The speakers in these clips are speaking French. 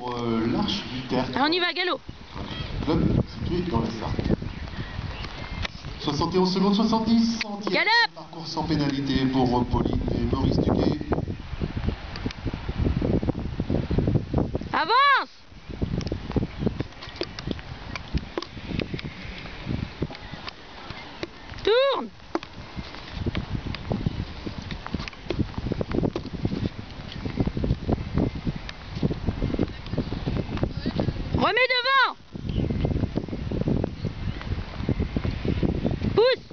pour euh, l'Arche du Tertre. Alors on y va, galop. Club situé dans la Sarthe. 71 secondes 70 centièmes. Galop Parcours sans pénalité pour Pauline et Maurice Duquet. Avance Tourne Remets devant. Pousse.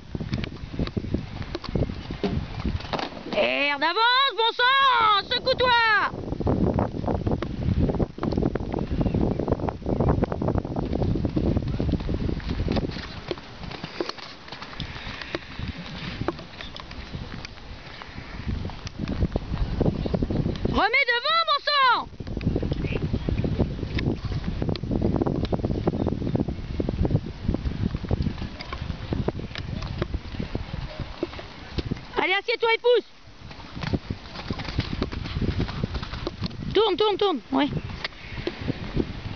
Merde, avance, bon sang Secoue-toi. Remets devant, mon sang Allez, assieds-toi et pousse Tourne, tourne, tourne, ouais.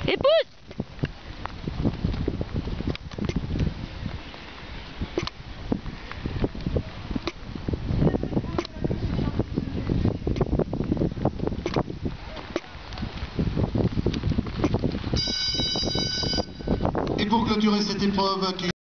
Et pousse Et pour clôturer cette épreuve,